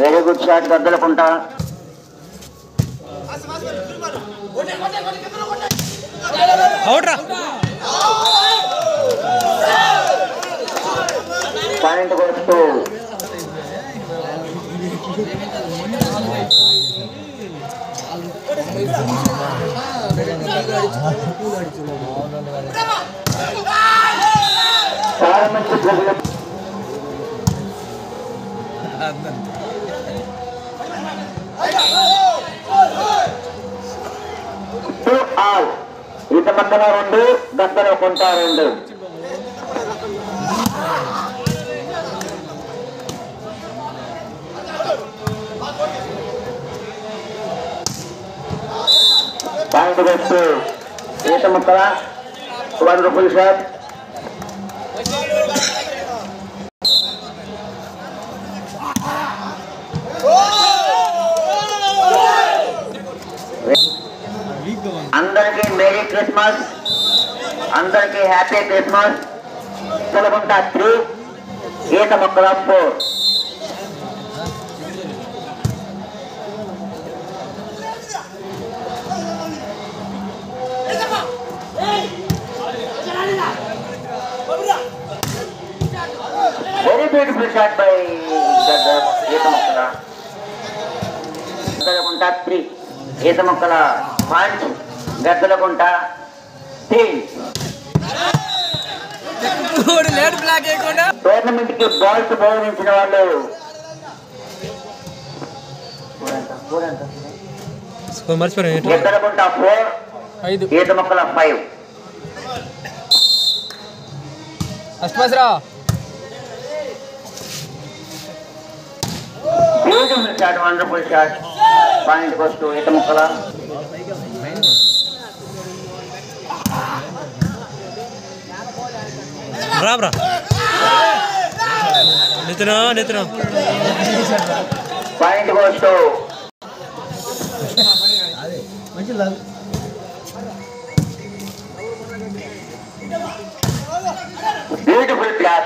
Very good shot గద్దలకుంటా out రా point వస్తూ చాలా మంచి ప్రజలు టూ ఆల్ ఈత పక్కన రెండు గద్దలో కొంటా రెండు अंदर के मेरी क्रिसमस अंदर के हैप्पी क्रिसमस चलो सुलभंता थ्री ये तो समकड़ा फोर బై ఈత మొక్కల Gaddalakunta three Eetha Mokkala point Gaddalakunta three late block వేయకుండా. టోర్నమెంట్కి బాల్స్ బోధించిన వాళ్ళు. మర్చిపోయాను గద్దలకుంట ఫోర్ ఐదు. Eetha Mokkala five beautiful shot, wonderful shot. Point goes to Itam Kala. Bravo, bravo. Nitna, Nitna. Point goes to. Beautiful shot.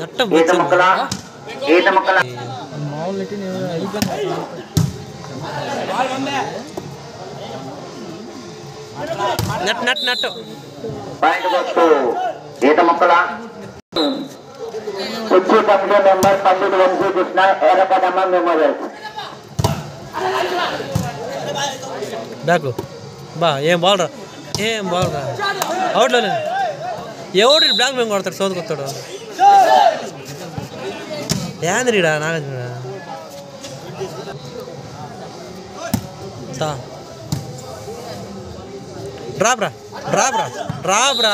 ఈత వచ్చింది. మొక్కల ఈత మొక్కల నట్ నట్ నట్ పాయింట్ ఈత మొక్కల కుర్చీ కమిటీ మెంబర్ పండిట్ వంశీ కృష్ణ ఏరపడమ్మ మెమోరియల్ బ్యాక్ బా ఏం బాల్ ఏం బాల్ రా అవుట్లో ఎవడు బ్లాక్ మేము కొడతాడు సోది కొత్తాడు ఏంద్రీడా నాగార్జున తా డ్రాప్ రా డ్రాప్ రా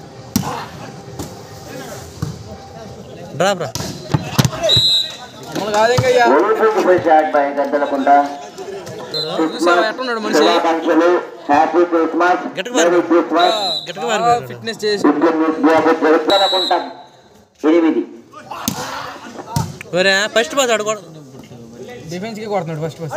గద్దలకుంట చూసావా ఎట్టున్నాడు మనిషి శుభాకాంక్షలు హ్యాపీ క్రిస్మస్ గట్టిగా మెరీ పారు. క్రిస్మస్ గట్టిగా మారిపోయాడు ఫిట్నెస్ చేసి అనుకుంటా ఎనిమిది వేరే ఫస్ట్ బాస్ ఆడుకోవడం డిఫెన్స్కి కొడుతున్నాడు ఫస్ట్ ఫస్ట్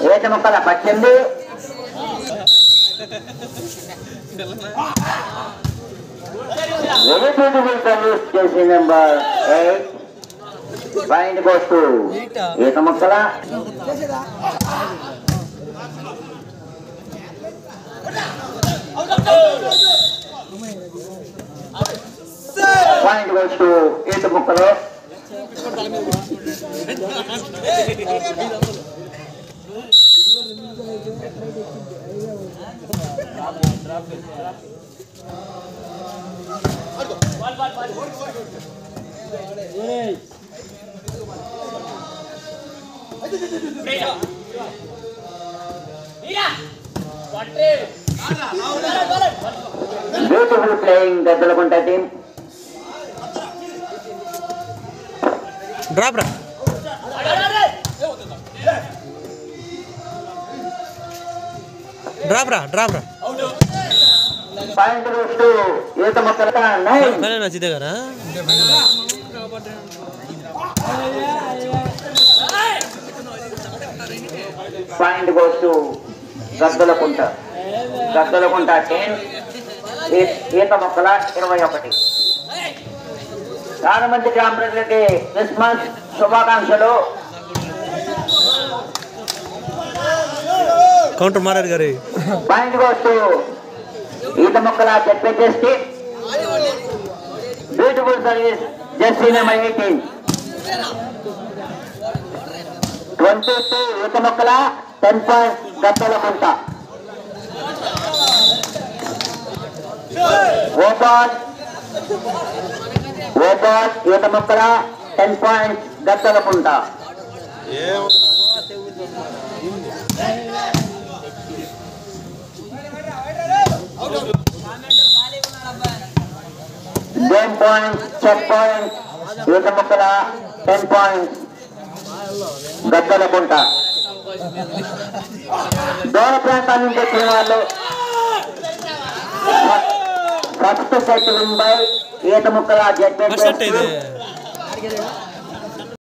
నైన్ ఈత ముక్కల పద్దెనిమిది very beautiful service jersey number eight point best ఈత ముక్కల పాయింట్ బెస్ట్ ఈత ముక్కలు Beautiful playing the Dalagunta team. Drop, drop. Drop రా డ్రాప్ రా. కానీ నచ్చితే కదా? Point goes to Gaddalakunta Gaddalakunta ten. Eetha Mokkala ఇరవై ఒకటి. రానమంత్రి గ్రామ ప్రజలకి క్రిస్మస్ శుభాకాంక్షలు. కౌంటర్ మారారు గారు. పాయింట్ ఈత మొక్కల చెప్పేసి beautiful service jersey number eighteen. Twenty two Eetha Mokkala ten point Gaddalakunta ఓబాల్ Eetha Mokkala ten points Gaddalakunta game points check points Eetha Mokkala ten points Gaddalakunta దూర ప్రాంతాల నుంచి వచ్చిన వాళ్ళు. ఫస్ట్ సెట్ విన్ బై ఈత ముక్కల జడ్జెస్